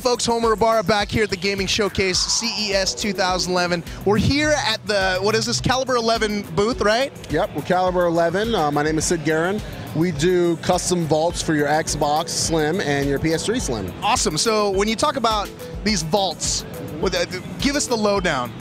Folks, Homer Ibarra back here at the Gaming Showcase CES 2011. We're here at the, what is this, Calibur 11 booth, right? Yep, we're Calibur 11. Uh, my name is Sid Garrand. We do custom vaults for your Xbox Slim and your PS3 Slim. Awesome. So when you talk about these vaults, uh, give us the lowdown.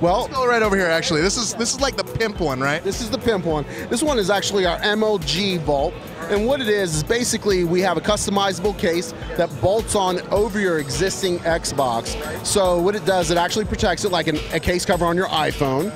Well, Let's go right over here. Actually, this is this is like the pimp one, right? this is the pimp one. This one is actually our MLG vault. And what it is is basically we have a customizable case that bolts on over your existing Xbox. So what it does, it actually protects it like an, a case cover on your iPhone.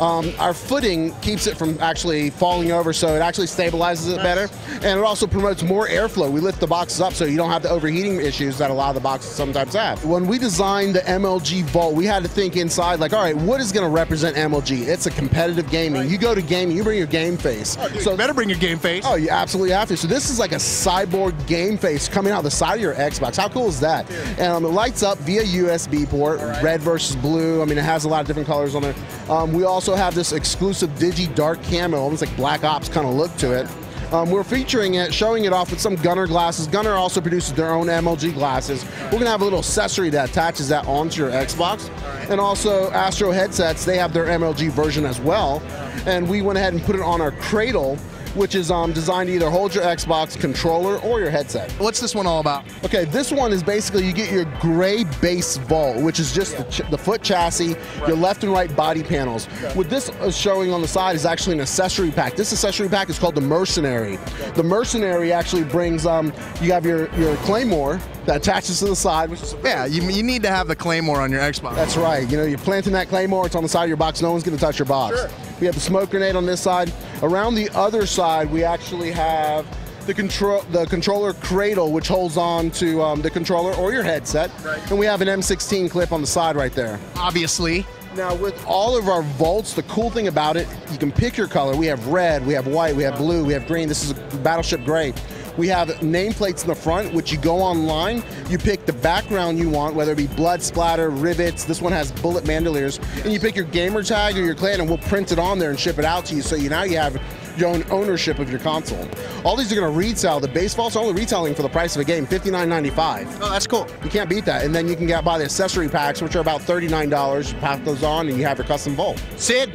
Um, our footing keeps it from actually falling over, so it actually stabilizes it better, and it also promotes more airflow. We lift the boxes up so you don't have the overheating issues that a lot of the boxes sometimes have. When we designed the MLG Vault, we had to think inside, like, all right, what is going to represent MLG? It's a competitive gaming. You go to gaming, you bring your game face. so you better bring your game face. Oh, you absolutely have to. So this is like a cyborg game face coming out the side of your Xbox. How cool is that? And um, it lights up via USB port, red versus blue. I mean, it has a lot of different colors on there. Um, we also have this exclusive Digi Dark Camo, almost like Black Ops kind of look to it. Um, we're featuring it, showing it off with some Gunnar glasses. Gunnar also produces their own MLG glasses. We're gonna have a little accessory that attaches that onto your Xbox. And also Astro headsets, they have their MLG version as well. And we went ahead and put it on our Cradle, which is um, designed to either hold your Xbox controller or your headset. What's this one all about? Okay, this one is basically you get your gray base vault, which is just the, ch- the foot chassis, your left and right body panels. What this is showing on the side is actually an accessory pack. This accessory pack is called the Mercenary. The Mercenary actually brings, um, you have your, your Claymore that attaches to the side, which is Yeah, you, you need to have the Claymore on your Xbox. that's right. You know, you're planting that claymore. It's on the side of your box. No one's going to touch your box. Sure. We have the smoke grenade on this side. Around the other side, we actually have the control, the controller cradle, which holds on to um, the controller or your headset. Right. And we have an M16 clip on the side right there. Obviously. Now, with all of our vaults, the cool thing about it, you can pick your color. We have red, we have white, we have blue, we have green. This is a Battleship Gray. We have nameplates in the front, which you go online, you pick the background you want, whether it be blood splatter, rivets. This one has bullet bandoliers, and you pick your gamer tag or your clan, and we'll print it on there and ship it out to you. So you now you have your own ownership of your console. All these are going to retail. The base vaults are only retailing for the price of a game, $59.95. Oh, that's cool. You can't beat that. And then you can get buy the accessory packs, which are about $39. You pack those on, and you have your custom vault. Sid,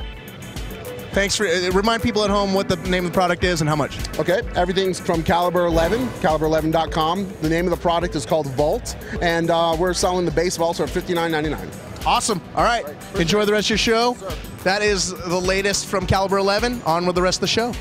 thanks for uh, remind people at home what the name of the product is and how much. Okay, everything's from Calibur 11, calibur11.com. The name of the product is called Vault, and uh, we're selling the base vaults for $59.99. Awesome. All right. Enjoy the rest of your show. That is the latest from Calibur 11. On with the rest of the show.